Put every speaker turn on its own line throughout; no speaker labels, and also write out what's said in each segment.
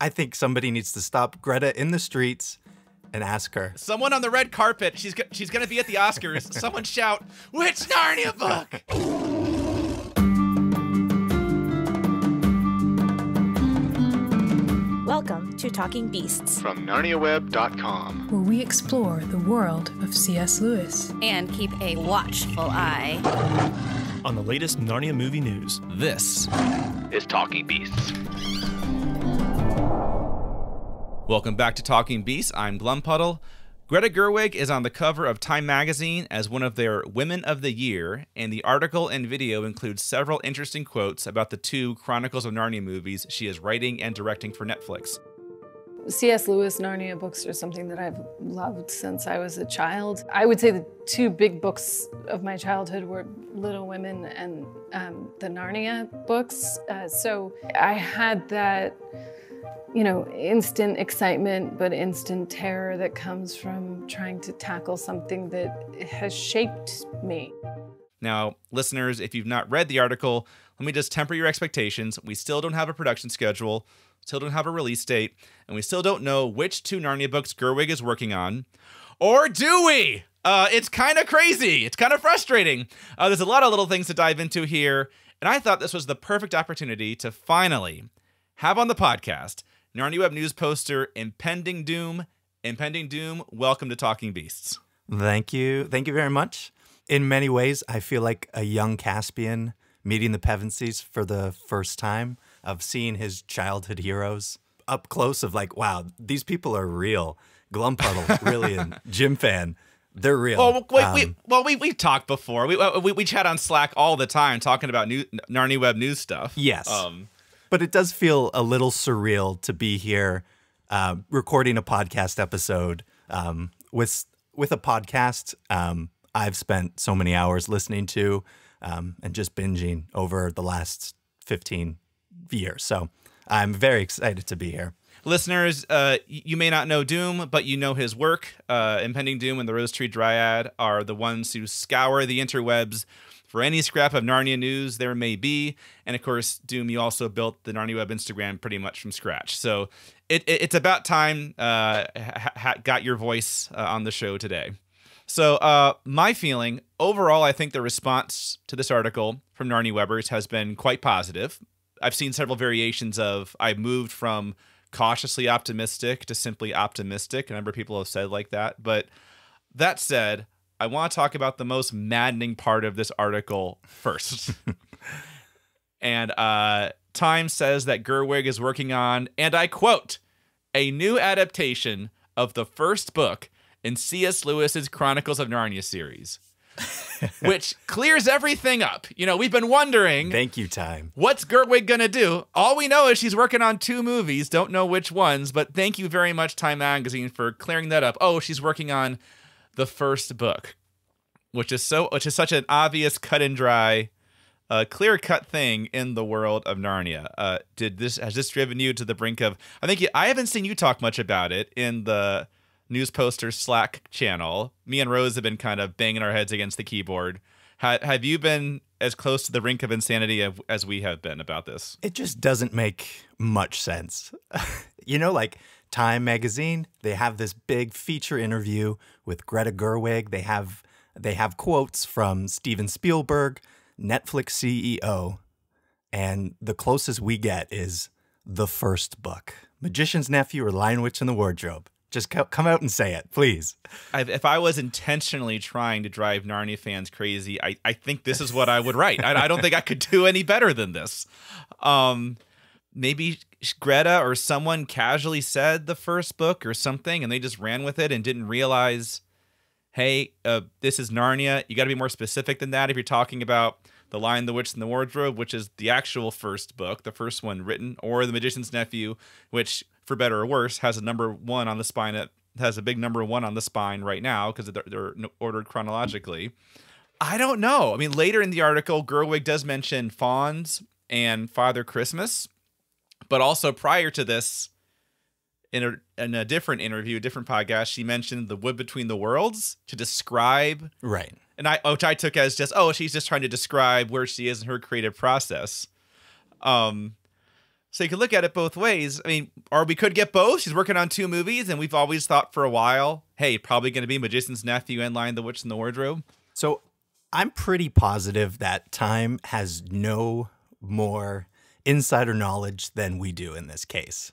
I think somebody needs to stop Greta in the streets and ask her.
Someone on the red carpet. She's go- she's gonna be at the Oscars. Someone shout, "Which Narnia book?"
Welcome to Talking Beasts
from NarniaWeb.com,
where we explore the world of C.S. Lewis
and keep a watchful eye
on the latest Narnia movie news.
This
is Talking Beasts.
Welcome back to Talking Beasts. I'm Glumpuddle. Greta Gerwig is on the cover of Time magazine as one of their Women of the Year, and the article and video includes several interesting quotes about the two Chronicles of Narnia movies she is writing and directing for Netflix.
C.S. Lewis Narnia books are something that I've loved since I was a child. I would say the two big books of my childhood were Little Women and um, the Narnia books. Uh, so I had that you know, instant excitement, but instant terror that comes from trying to tackle something that has shaped me.
Now, listeners, if you've not read the article, let me just temper your expectations. We still don't have a production schedule, still don't have a release date, and we still don't know which two Narnia books Gerwig is working on. Or do we? Uh, it's kind of crazy. It's kind of frustrating. Uh, there's a lot of little things to dive into here, and I thought this was the perfect opportunity to finally have on the podcast Narnia Web News poster, Impending Doom. Impending Doom, welcome to Talking Beasts.
Thank you. Thank you very much. In many ways, I feel like a young Caspian meeting the Pevensies for the first time, of seeing his childhood heroes up close, of like, wow, these people are real. Glumpuddle, really, and Gymfan. They're real.
Well, wait, um, we, well, we we talked before. We, we we chat on Slack all the time, talking about new Narnia Web news stuff.
Yes. Um, but it does feel a little surreal to be here uh, recording a podcast episode um, with with a podcast um, I've spent so many hours listening to um, and just binging over the last 15 years. So I'm very excited to be here.
Listeners, uh, you may not know Doom, but you know his work. Uh, Impending Doom and the Rose Tree Dryad are the ones who scour the interwebs for any scrap of Narnia news there may be. And of course, Doom, you also built the Narnia Web Instagram pretty much from scratch. So it, it it's about time uh, ha- got your voice uh, on the show today. So uh, my feeling overall, I think the response to this article from Narnia Webbers has been quite positive. I've seen several variations of I moved from cautiously optimistic to simply optimistic. A number of people have said like that. But that said, I want to talk about the most maddening part of this article first. and uh, Time says that Gerwig is working on, and I quote, a new adaptation of the first book in C.S. Lewis's Chronicles of Narnia series. which clears everything up. You know, we've been wondering.
Thank you, Time.
What's Gerwig gonna do? All we know is she's working on two movies. Don't know which ones, but thank you very much, Time Magazine, for clearing that up. Oh, she's working on the first book, which is so which is such an obvious cut and dry uh, clear cut thing in the world of Narnia. Uh, did this has this driven you to the brink of? I think you, I haven't seen you talk much about it in the news poster Slack channel. Me and Rose have been kind of banging our heads against the keyboard. Ha, have you been as close to the brink of insanity as we have been about this?
It just doesn't make much sense. you know, like Time magazine, they have this big feature interview with Greta Gerwig. They have they have quotes from Steven Spielberg, Netflix CEO, and the closest we get is the first book, Magician's Nephew or Lion Witch in the Wardrobe. Just come out and say it, please.
if I was intentionally trying to drive Narnia fans crazy, I, I think this is what I would write. I, I don't think I could do any better than this. Um, maybe Greta or someone casually said the first book or something, and they just ran with it and didn't realize, hey, uh, this is Narnia. You got to be more specific than that if you're talking about The Lion, the Witch, and the Wardrobe, which is the actual first book, the first one written, or The Magician's Nephew, which, for better or worse, has a number one on the spine. that has a big number one on the spine right now because they're, they're ordered chronologically. I don't know. I mean, later in the article, Gerwig does mention Fauns and Father Christmas but also prior to this, in a, in a different interview, a different podcast, she mentioned the wood between the worlds to describe
right,
and I which I took as just oh she's just trying to describe where she is in her creative process. Um, So you could look at it both ways. I mean, or we could get both. She's working on two movies, and we've always thought for a while, hey, probably going to be Magician's Nephew and Lion the Witch in the Wardrobe.
So I'm pretty positive that Time has no more insider knowledge than we do in this case.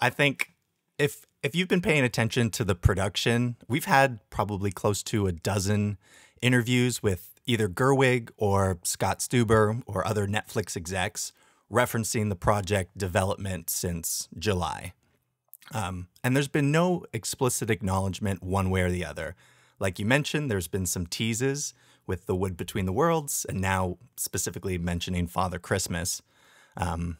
I think if if you've been paying attention to the production, we've had probably close to a dozen interviews with either Gerwig or Scott Stuber or other Netflix execs referencing the project development since July. Um, and there's been no explicit acknowledgement one way or the other. Like you mentioned, there's been some teases with The Wood Between the Worlds, and now specifically mentioning Father Christmas. Um,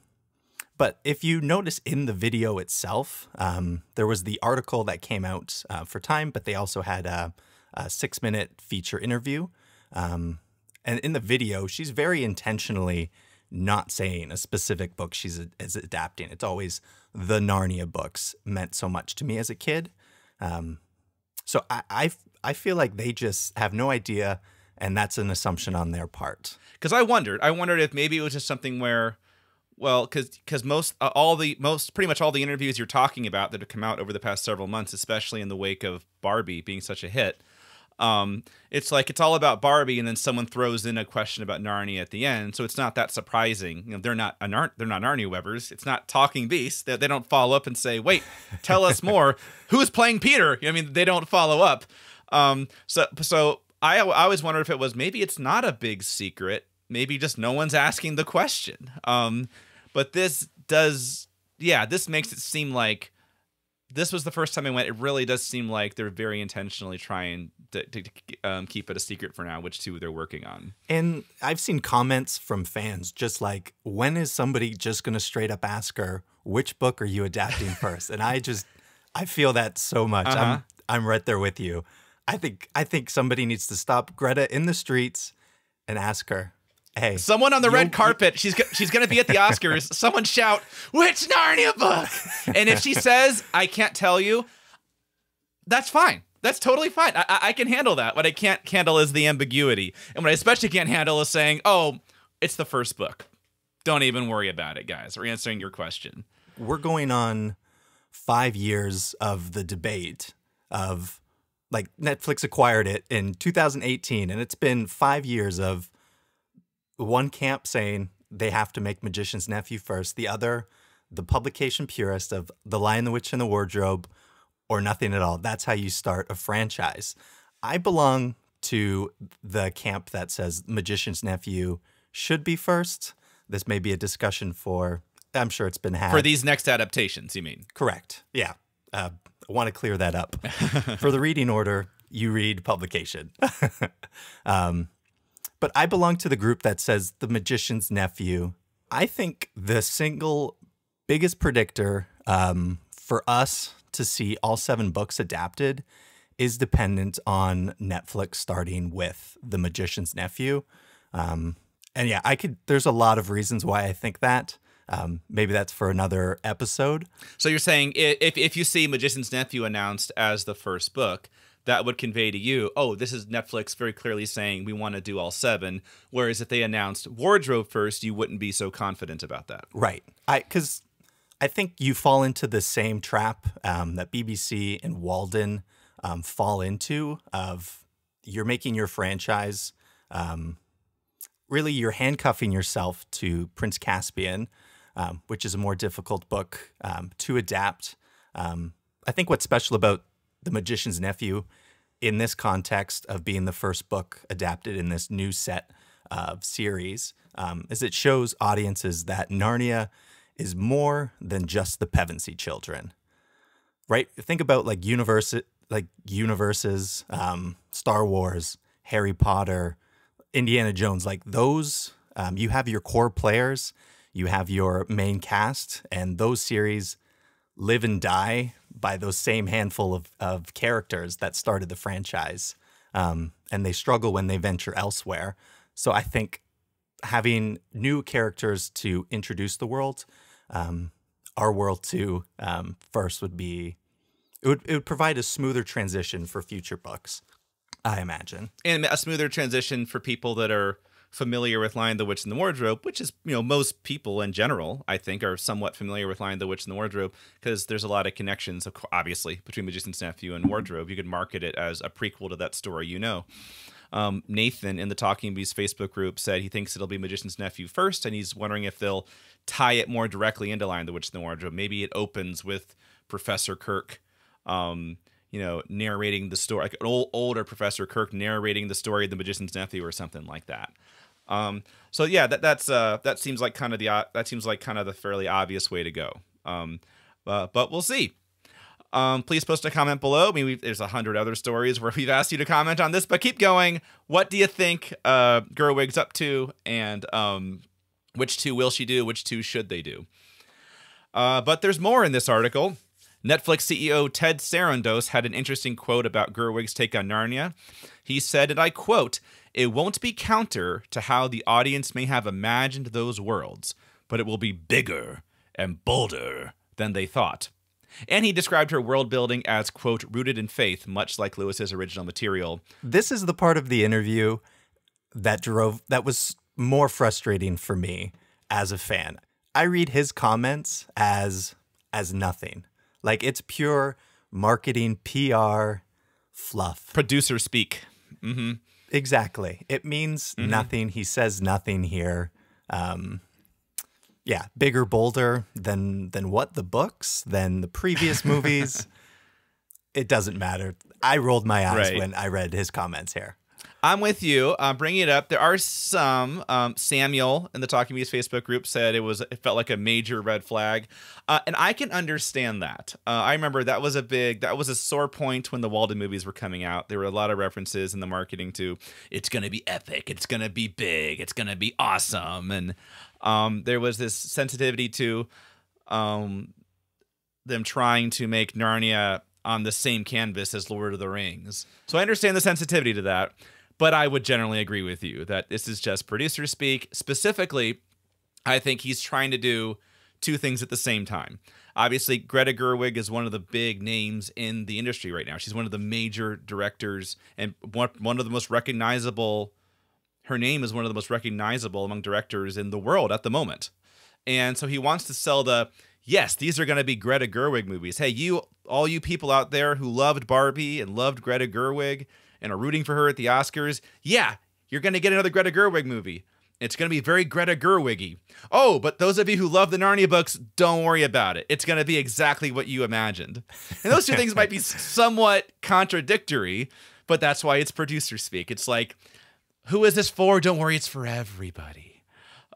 but if you notice in the video itself, um, there was the article that came out uh, for Time, but they also had a, a six minute feature interview. Um, and in the video, she's very intentionally not saying a specific book she's is adapting. It's always the Narnia books meant so much to me as a kid. Um, so I, I, I feel like they just have no idea, and that's an assumption on their part.
Because I wondered, I wondered if maybe it was just something where, well, because most uh, all the most pretty much all the interviews you're talking about that have come out over the past several months, especially in the wake of Barbie being such a hit, um, it's like it's all about Barbie, and then someone throws in a question about Narnia at the end. So it's not that surprising. You know, they're not a Nar- they're not Narnia webbers. It's not talking beasts. They, they don't follow up and say, "Wait, tell us more. Who's playing Peter?" I mean, they don't follow up. Um, so so I, I always wondered if it was maybe it's not a big secret. Maybe just no one's asking the question. Um, but this does, yeah, this makes it seem like this was the first time I went. It really does seem like they're very intentionally trying to, to, to um, keep it a secret for now, which two they're working on.
And I've seen comments from fans just like, when is somebody just going to straight up ask her, which book are you adapting first? and I just, I feel that so much.
Uh-huh.
I'm, I'm right there with you. I think, I think somebody needs to stop Greta in the streets and ask her, hey,
Someone on the red carpet. She's she's gonna be at the Oscars. Someone shout, "Which Narnia book?" And if she says, "I can't tell you," that's fine. That's totally fine. I, I- I can handle that. What I can't handle is the ambiguity, and what I especially can't handle is saying, "Oh, it's the first book." Don't even worry about it, guys. We're answering your question.
we're going on five years of the debate of like Netflix acquired it in 2018, and it's been five years of one camp saying they have to make Magician's Nephew first, the other, the publication purist of The Lion, the Witch, and the Wardrobe, or nothing at all. That's how you start a franchise. I belong to the camp that says Magician's Nephew should be first. This may be a discussion for, I'm sure it's been had.
For these next adaptations, you mean?
Correct. Yeah. Uh, I want to clear that up. For the reading order, you read publication. um, but I belong to the group that says The Magician's Nephew. I think the single biggest predictor um, for us to see all seven books adapted is dependent on Netflix starting with The Magician's Nephew. Um, and yeah, I could, there's a lot of reasons why I think that. Um, maybe that's for another episode.
So you're saying if if you see Magician's Nephew announced as the first book, that would convey to you, oh, this is Netflix very clearly saying we want to do all seven. Whereas if they announced Wardrobe first, you wouldn't be so confident about that.
Right. I because I think you fall into the same trap um, that BBC and Walden um, fall into of you're making your franchise. Um, really, you're handcuffing yourself to Prince Caspian, um, which is a more difficult book um, to adapt. Um, I think what's special about The Magician's Nephew in this context of being the first book adapted in this new set of series um, is it shows audiences that Narnia is more than just the Pevensie children. Right? Think about like universe like universes, um, Star Wars, Harry Potter, Indiana Jones, like those um, you have your core players, you have your main cast, and those series live and die by those same handful of, of characters that started the franchise. Um, and they struggle when they venture elsewhere. So I think having new characters to introduce the world, um, our world to um, first would be, it would, it would provide a smoother transition for future books, I imagine.
And a smoother transition for people that are familiar with Lion the Witch and the Wardrobe, which is, you know, most people in general, I think, are somewhat familiar with Lion the Witch and the Wardrobe because there's a lot of connections, obviously, between Magician's Nephew and Wardrobe. You could market it as a prequel to that story you know. Um, Nathan in the Talking Beast Facebook group said he thinks it'll be Magician's Nephew first, and he's wondering if they'll tie it more directly into Lion the Witch and the Wardrobe. Maybe it opens with Professor Kirk. Um, you know, narrating the story, like an old, older Professor Kirk narrating the story of the Magician's Nephew or something like that. Um, so yeah, that that's uh, that seems like kind of the uh, that seems like kind of the fairly obvious way to go. Um, uh, but we'll see. Um, please post a comment below. I mean, there's a hundred other stories where we've asked you to comment on this, but keep going. What do you think uh, Gerwig's up to, and um, which two will she do? Which two should they do? Uh, but there's more in this article. Netflix CEO Ted Sarandos had an interesting quote about Gerwig's take on Narnia. He said, and I quote, It won't be counter to how the audience may have imagined those worlds, but it will be bigger and bolder than they thought. And he described her world building as, quote, rooted in faith, much like Lewis's original material.
This is the part of the interview that drove, that was more frustrating for me as a fan. I read his comments as as nothing. Like it's pure marketing, PR, fluff.
Producer speak. Mm-hmm.
Exactly. It means mm-hmm. nothing. He says nothing here. Um, yeah, bigger, bolder than than what the books, than the previous movies. it doesn't matter. I rolled my eyes right. when I read his comments here.
I'm with you. Uh, bringing it up, there are some. Um, Samuel in the Talking Beast Facebook group said it was it felt like a major red flag, uh, and I can understand that. Uh, I remember that was a big that was a sore point when the Walden movies were coming out. There were a lot of references in the marketing to it's going to be epic, it's going to be big, it's going to be awesome, and um, there was this sensitivity to um, them trying to make Narnia on the same canvas as Lord of the Rings. So I understand the sensitivity to that. But I would generally agree with you that this is just producer speak. Specifically, I think he's trying to do two things at the same time. Obviously, Greta Gerwig is one of the big names in the industry right now. She's one of the major directors and one, one of the most recognizable. Her name is one of the most recognizable among directors in the world at the moment. And so he wants to sell the yes, these are going to be Greta Gerwig movies. Hey, you, all you people out there who loved Barbie and loved Greta Gerwig, and are rooting for her at the Oscars, yeah, you're going to get another Greta Gerwig movie. It's going to be very Greta Gerwiggy. Oh, but those of you who love the Narnia books, don't worry about it. It's going to be exactly what you imagined. And those two things might be somewhat contradictory, but that's why it's producer speak. It's like, who is this for? Don't worry, it's for everybody.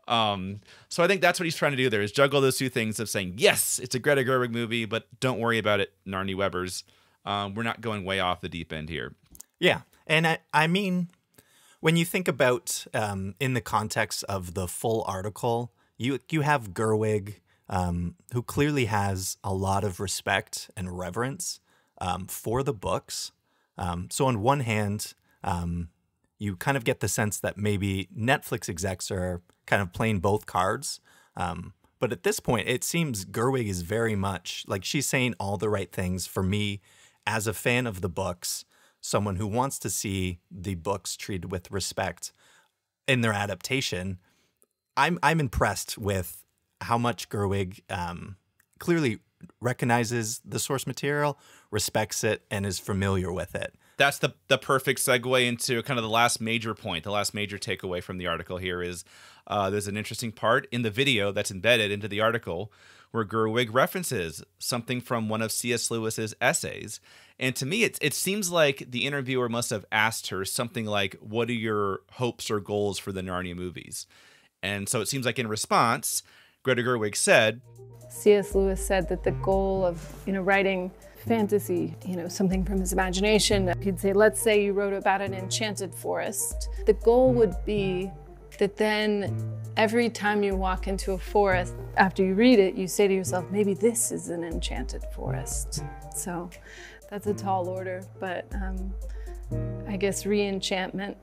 Um, so I think that's what he's trying to do there is juggle those two things of saying, yes, it's a Greta Gerwig movie, but don't worry about it, Narnia Webbers. Um, we're not going way off the deep end here.
Yeah. And I, I mean, when you think about um, in the context of the full article, you you have Gerwig, um, who clearly has a lot of respect and reverence um, for the books. Um, so on one hand, um, you kind of get the sense that maybe Netflix execs are kind of playing both cards. Um, but at this point, it seems Gerwig is very much like she's saying all the right things for me as a fan of the books someone who wants to see the books treated with respect in their adaptation, I'm I'm impressed with how much Gerwig um, clearly recognizes the source material, respects it, and is familiar with it.
That's the the perfect segue into kind of the last major point. The last major takeaway from the article here is uh, there's an interesting part in the video that's embedded into the article where Gerwig references something from one of C.S. Lewis's essays. And to me, it, it seems like the interviewer must have asked her something like, What are your hopes or goals for the Narnia movies? And so it seems like in response, Greta Gerwig said,
C.S. Lewis said that the goal of you know writing fantasy, you know, something from his imagination, he'd say, let's say you wrote about an enchanted forest. The goal would be that then every time you walk into a forest, after you read it, you say to yourself, maybe this is an enchanted forest. So that's a tall order, but um, I guess re-enchantment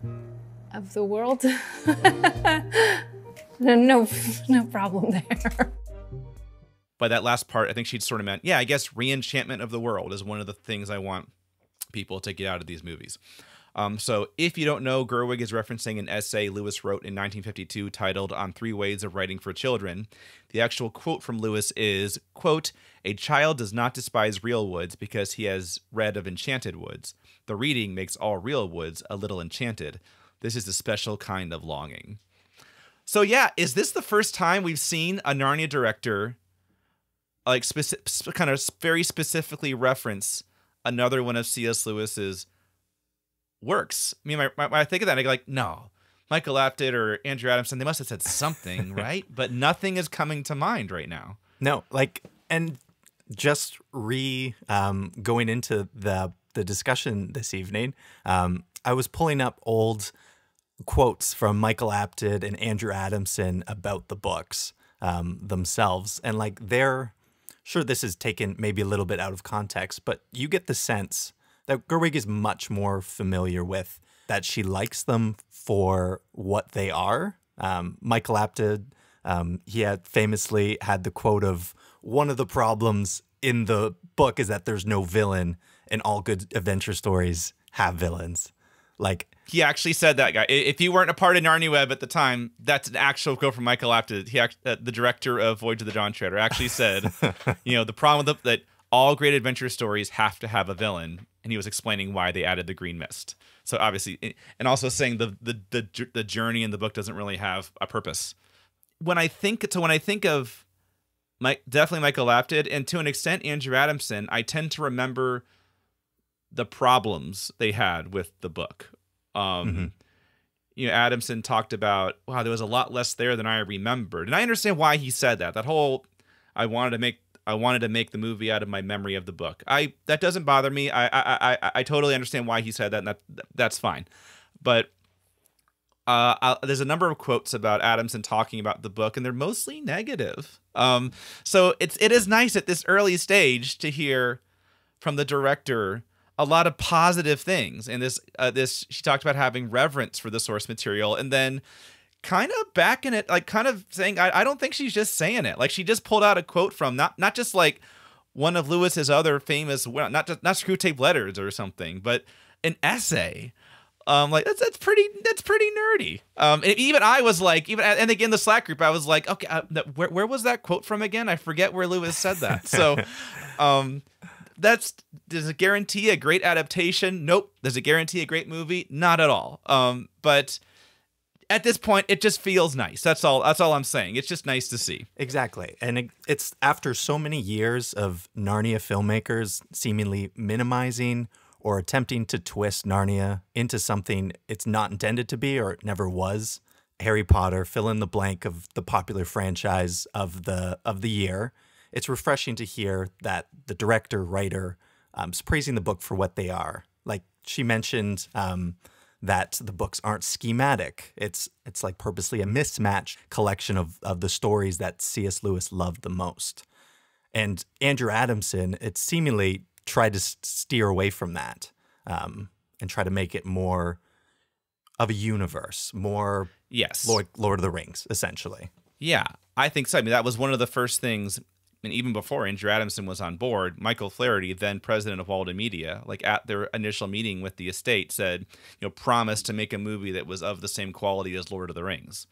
of the world. no, no problem there.
By that last part, I think she'd sort of meant, yeah, I guess re-enchantment of the world is one of the things I want people to get out of these movies. Um, so if you don't know, Gerwig is referencing an essay Lewis wrote in 1952 titled On Three Ways of Writing for Children. The actual quote from Lewis is, quote, A child does not despise real woods because he has read of enchanted woods. The reading makes all real woods a little enchanted. This is a special kind of longing. So yeah, is this the first time we've seen a Narnia director like specific, kind of very specifically reference another one of C.S. Lewis's works? I mean, my, my, when I think of that, I go like, no, Michael Apted or Andrew Adamson, they must have said something, right? But nothing is coming to mind right now.
No, like, and just re um, going into the the discussion this evening, um, I was pulling up old quotes from Michael Apted and Andrew Adamson about the books um, themselves, and like they're sure this is taken maybe a little bit out of context, but you get the sense that Gerwig is much more familiar with that she likes them for what they are. Um, Michael Apted, um, he had famously had the quote of one of the problems in the book is that there's no villain, and all good adventure stories have villains. Like
he actually said that guy. If you weren't a part of Narnia Web at the time, that's an actual quote from Michael Apted. He, uh, the director of Voyage of the Dawn Treader, actually said, you know, the problem with the, that all great adventure stories have to have a villain, and he was explaining why they added the green mist. So obviously, and also saying the the the the journey in the book doesn't really have a purpose. When I think so, when I think of my definitely Michael Apted, and to an extent Andrew Adamson, I tend to remember the problems they had with the book. Um, mm-hmm. You know, Adamson talked about wow, there was a lot less there than I remembered, and I understand why he said that. That whole I wanted to make I wanted to make the movie out of my memory of the book. I that doesn't bother me. I I I, I totally understand why he said that, and that that's fine. But uh, I, there's a number of quotes about Adamson talking about the book, and they're mostly negative. Um, so it's it is nice at this early stage to hear from the director a lot of positive things. And this uh, this she talked about having reverence for the source material, and then kind of backing it, like kind of saying, I, I don't think she's just saying it. Like she just pulled out a quote from not not just like one of Lewis's other famous, well, not just not Screwtape Letters or something, but an essay. Um, like that's that's pretty that's pretty nerdy. Um, even I was like, even and again the Slack group, I was like, okay, uh, where where was that quote from again? I forget where Lewis said that. So, um, that's does it guarantee a great adaptation? Nope. Does it guarantee a great movie? Not at all. Um, but at this point, it just feels nice. That's all. That's all I'm saying. It's just nice to see.
Exactly, and it, it's after so many years of Narnia filmmakers seemingly minimizing or attempting to twist Narnia into something it's not intended to be or it never was. Harry Potter, fill in the blank of the popular franchise of the of the year. It's refreshing to hear that the director writer um, is praising the book for what they are. Like she mentioned, um, that the books aren't schematic. It's it's like purposely a mismatched collection of of the stories that C.S. Lewis loved the most. And Andrew Adamson, it seemingly tried to steer away from that um, and try to make it more of a universe, more
yes,
Lord, Lord of the Rings, essentially.
Yeah, I think so. I mean, that was one of the first things and even before Andrew Adamson was on board, Michael Flaherty, then president of Walden Media, like at their initial meeting with the estate, said, you know, promised to make a movie that was of the same quality as Lord of the Rings.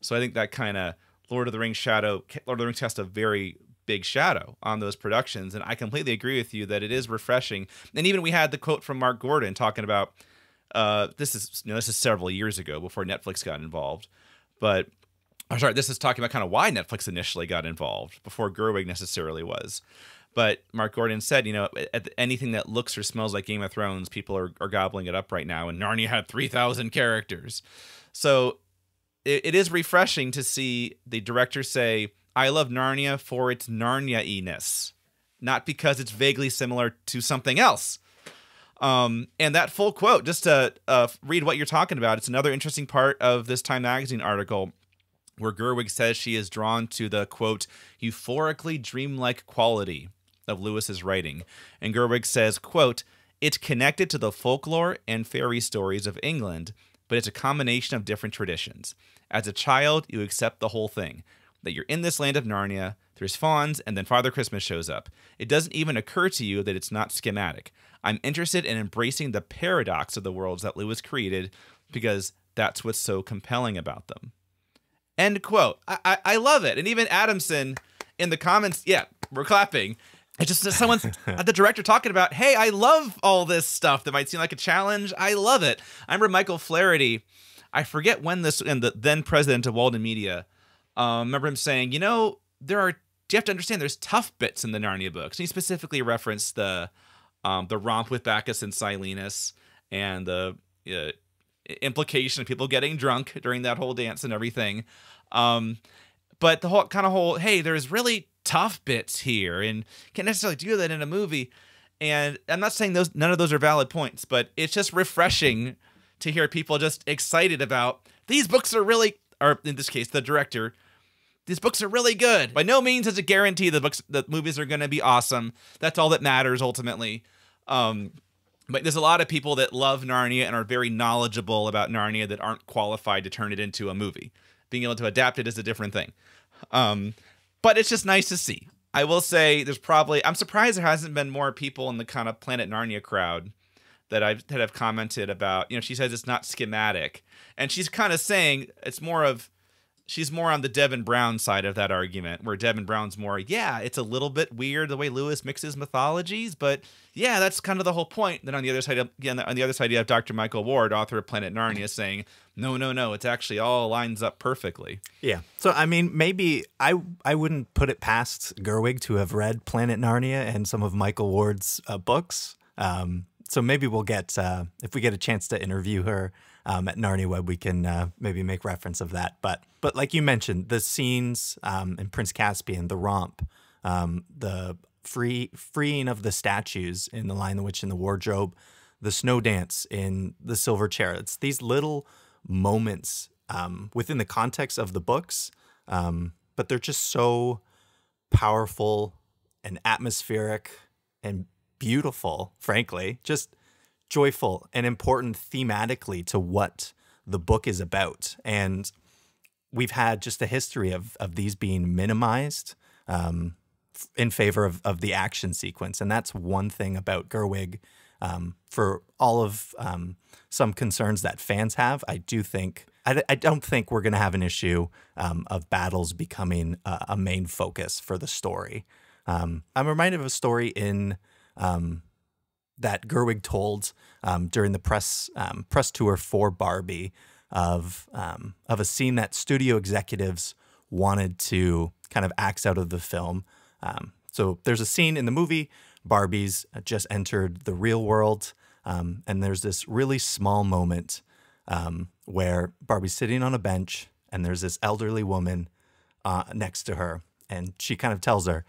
So I think that kind of Lord of the Rings shadow, Lord of the Rings cast a very big shadow on those productions, and I completely agree with you that it is refreshing. And even we had the quote from Mark Gordon talking about uh, this is you know this is several years ago before Netflix got involved, but I'm sorry, this is talking about kind of why Netflix initially got involved before Gerwig necessarily was. But Mark Gordon said, you know, anything that looks or smells like Game of Thrones, people are, are gobbling it up right now. And Narnia had 3,000 characters. So it, it is refreshing to see the director say, I love Narnia for its Narnia ness, not because it's vaguely similar to something else. Um, and that full quote, just to uh, read what you're talking about, it's another interesting part of this Time Magazine article where Gerwig says she is drawn to the quote euphorically dreamlike quality of Lewis's writing. And Gerwig says, quote, it's connected to the folklore and fairy stories of England, but it's a combination of different traditions. As a child, you accept the whole thing that you're in this land of Narnia, There's fauns, and then Father Christmas shows up. It doesn't even occur to you that it's not schematic. I'm interested in embracing the paradox of the worlds that Lewis created because that's what's so compelling about them. End quote. I, I, I love it. And even Adamson in the comments, yeah, we're clapping. It's just someone's the director talking about, hey, I love all this stuff that might seem like a challenge. I love it. I remember Michael Flaherty. I forget when this and the then president of Walden Media. Um, remember him saying, you know, there are. You have to understand there's tough bits in the Narnia books. And he specifically referenced the um, the romp with Bacchus and Silenus and the uh, implication of people getting drunk during that whole dance and everything. Um, but the whole kind of whole, hey, there's really tough bits here and can't necessarily do that in a movie. And I'm not saying those none of those are valid points, but it's just refreshing to hear people just excited about these books are really or in this case the director these books are really good. By no means is it guarantee the books the movies are going to be awesome. That's all that matters ultimately. Um, but there's a lot of people that love Narnia and are very knowledgeable about Narnia that aren't qualified to turn it into a movie. Being able to adapt it is a different thing. Um, but it's just nice to see. I will say there's probably I'm surprised there hasn't been more people in the kind of Planet Narnia crowd that I've that have commented about. You know, she says it's not schematic, and she's kind of saying it's more of she's more on the Devin Brown side of that argument, where Devin Brown's more, yeah, it's a little bit weird the way Lewis mixes mythologies, but yeah, that's kind of the whole point. Then on the other side, again, on the other side, you have Dr. Michael Ward, author of Planet Narnia, saying, no, no, no, it's actually all lines up perfectly.
Yeah. So I mean, maybe I I wouldn't put it past Gerwig to have read Planet Narnia and some of Michael Ward's uh, books. Um, so maybe we'll get uh, if we get a chance to interview her um, at Narnia Web, we can uh, maybe make reference of that. But but like you mentioned, the scenes um, in Prince Caspian, the romp, um, the free freeing of the statues in The Lion, the Witch, and the Wardrobe, the snow dance in The Silver Chair. It's these little moments um, within the context of the books, um, but they're just so powerful and atmospheric and beautiful, frankly. Just joyful and important thematically to what the book is about. And we've had just a history of, of these being minimized um, in favor of, of the action sequence. And that's one thing about Gerwig. Um, for all of um, some concerns that fans have, I do think I, I don't think we're going to have an issue um, of battles becoming a, a, main focus for the story. Um, I'm reminded of a story in um, that Gerwig told um, during the press um, press tour for Barbie of um, of a scene that studio executives wanted to kind of axe out of the film. Um, so there's a scene in the movie. Barbie's just entered the real world, um, and there's this really small moment where Barbie's sitting on a bench, and there's this elderly woman uh, next to her, and she kind of tells her,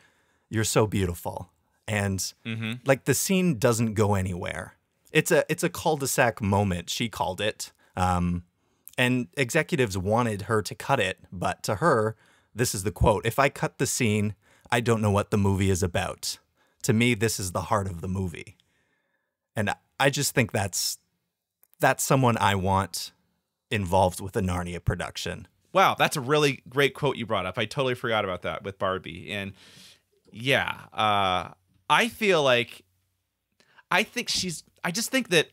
"You're so beautiful." And mm-hmm. like the scene doesn't go anywhere. It's a it's a cul-de-sac moment. She called it, um, and executives wanted her to cut it, but to her, this is the quote: "If I cut the scene, I don't know what the movie is about. To me, this is the heart of the movie." And I just think that's that's someone I want involved with a Narnia production.
Wow, that's a really great quote you brought up. I totally forgot about that with Barbie. And yeah, uh, I feel like I think she's I just think that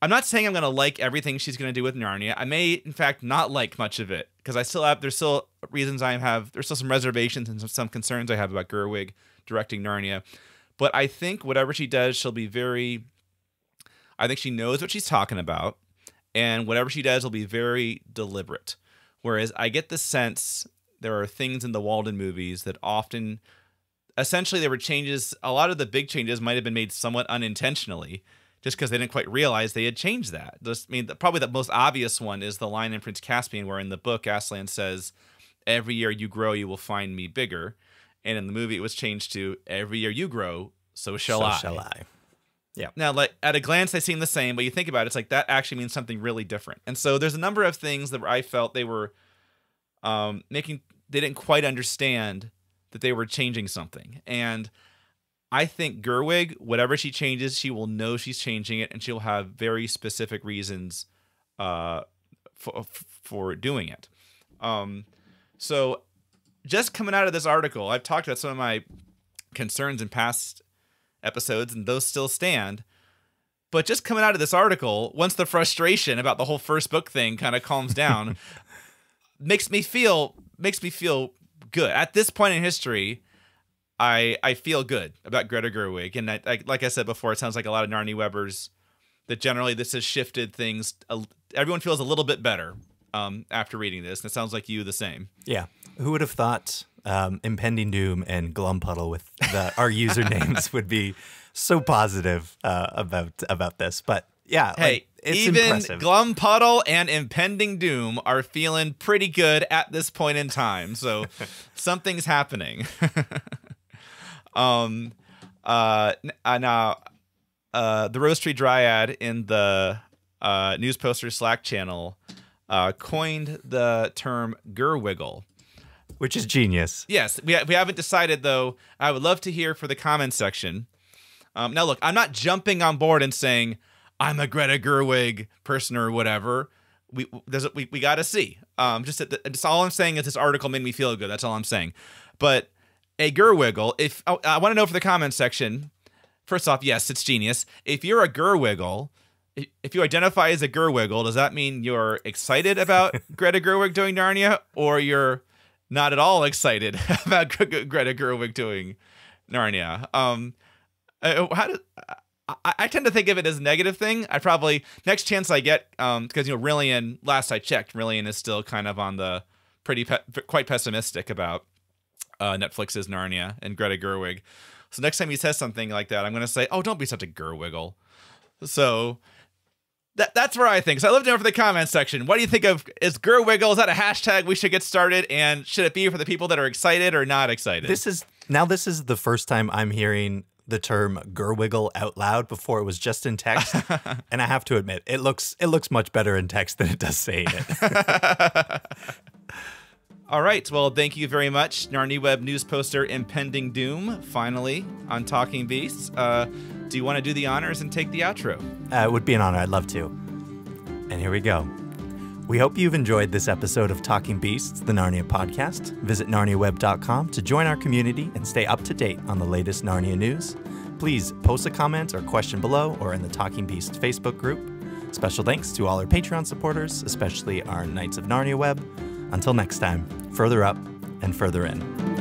I'm not saying I'm going to like everything she's going to do with Narnia. I may in fact not like much of it because I still have there's still reasons I have there's still some reservations and some, some concerns I have about Gerwig directing Narnia. But I think whatever she does, she'll be very I think she knows what she's talking about and whatever she does will be very deliberate. Whereas I get the sense there are things in the Walden movies that often essentially there were changes. A lot of the big changes might have been made somewhat unintentionally, just because they didn't quite realize they had changed that. Just, I mean, the, probably the most obvious one is the line in Prince Caspian, where in the book Aslan says, "Every year you grow, you will find me bigger," and in the movie it was changed to, "Every year you grow, so shall
so
I."
Shall I?
Yeah. Now, like at a glance, they seem the same, but you think about it, it's like that actually means something really different. And so there's a number of things that I felt they were um, making they didn't quite understand that they were changing something. And I think Gerwig, whatever she changes, she will know she's changing it, and she'll have very specific reasons uh, for for doing it. Um, so just coming out of this article, I've talked about some of my concerns in past episodes, and those still stand. But just coming out of this article, once the frustration about the whole first book thing kind of calms down, makes me feel makes me feel good. At this point in history, I I feel good about Greta Gerwig, and I, I, like I said before, it sounds like a lot of Narnia Webbers that generally this has shifted things. a- Everyone feels a little bit better um, after reading this, and it sounds like you the same.
Yeah. Who would have thought um, Impending Doom and Glumpuddle with the, our usernames would be so positive uh, about about this? But yeah,
Hey,
like, it's
even
impressive.
Glumpuddle and Impending Doom are feeling pretty good at this point in time. So something's happening. um, uh, uh, now, uh, the Rose Tree Dryad in the uh, News Poster Slack channel uh, coined the term Gerwiggle.
which is genius.
Yes, we, we haven't decided though. I would love to hear for the comments section. Um, now, look, I'm not jumping on board and saying I'm a Greta Gerwig person or whatever. We there's we, we got to see. Um, just that- that's all I'm saying is this article made me feel good. That's all I'm saying. But a Gerwiggle, if oh, I want to know for the comments section. First off, yes, it's genius. If you're a Gerwiggle, if you identify as a Gerwiggle, does that mean you're excited about Greta Gerwig doing Narnia, or you're not at all excited about Gre- Gre- Greta Gerwig doing Narnia? Um, uh, how do I, I tend to think of it as a negative thing. I probably next chance I get, um, because you know, Rillian. Last I checked, Rillian is still kind of on the pretty pe- quite pessimistic about uh, Netflix's Narnia and Greta Gerwig. So next time he says something like that, I'm going to say, "Oh, don't be such a Gerwiggle." So that that's where I think. So I love to know for the comments section. What do you think of is Gerwiggle? Is that a hashtag we should get started? And should it be for the people that are excited or not excited?
This is now. This is the first time I'm hearing the term "gerwiggle" out loud. Before it was just in text, and I have to admit, it looks it looks much better in text than it does saying it.
All right. Well, thank you very much, Narnia Web news poster Impending Doom, finally on Talking Beasts. Uh, do you want to do the honors and take the outro?
Uh, it would be an honor. I'd love to. And here we go. We hope you've enjoyed this episode of Talking Beasts, the Narnia podcast. Visit narniaweb.com to join our community and stay up to date on the latest Narnia news. Please post a comment or question below or in the Talking Beasts Facebook group. Special thanks to all our Patreon supporters, especially our Knights of Narnia Web. Until next time, further up and further in.